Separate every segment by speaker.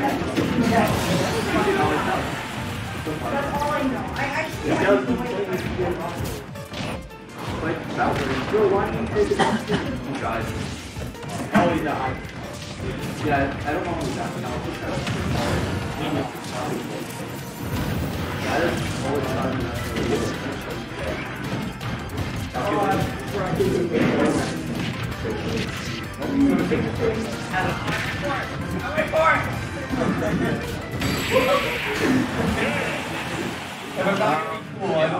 Speaker 1: was making, I think I was playing. No, no, but like, Bowser, Joe, why don't you take it to you guys? Yeah, yeah, I don't know who that, but I'll just I don't know what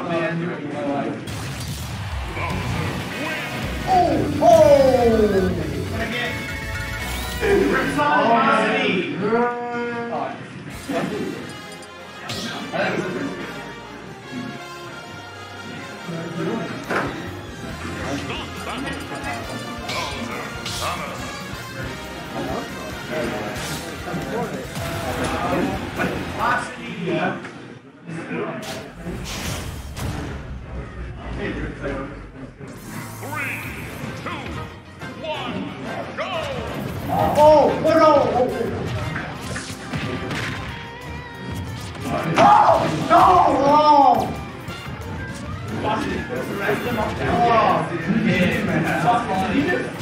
Speaker 2: Fuck,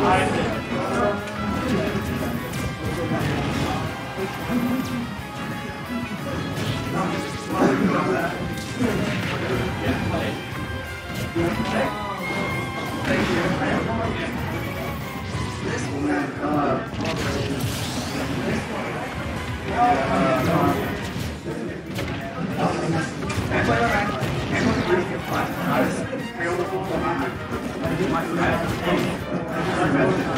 Speaker 2: This one, uh, this
Speaker 3: one. Uh,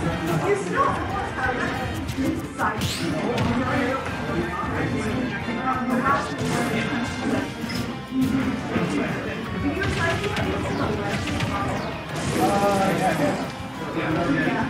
Speaker 3: Zero X.
Speaker 4: So it could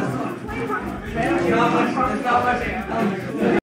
Speaker 4: that could still last on.
Speaker 1: It's not much, it's not much.